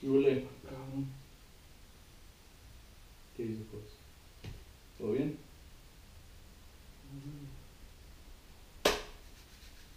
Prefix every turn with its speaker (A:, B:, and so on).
A: ¿Qué huele?
B: Cabrón.
A: ¿Qué dices, pues? ¿Todo bien?